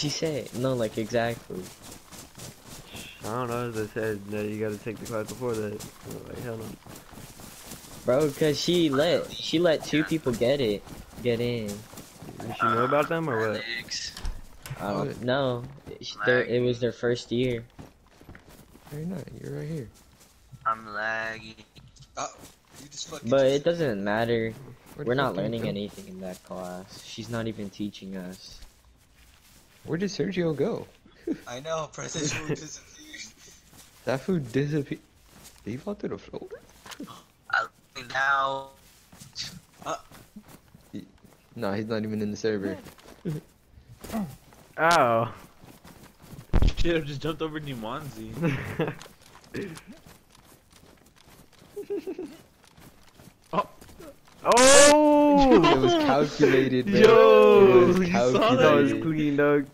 she say? No, like exactly. I don't know. They said that you gotta take the class before that. Like, hell no. Bro, cause she let she let two people get it, get in. Did she know about them or what? Legs. I don't know. It was their first year. Very nice. You're right here. I'm laggy. Oh, you just fucking. But it doesn't matter. Where'd We're not learning go? anything in that class. She's not even teaching us. Where did Sergio go? I know, President Food disappeared. That food disappeared. Did he fall through the floor? Now. Uh. No, he's not even in the server. Ow. Shit, I just jumped over Nimanzi. oh! Oh! it was calculated, man. Yo, it was you calculated. Saw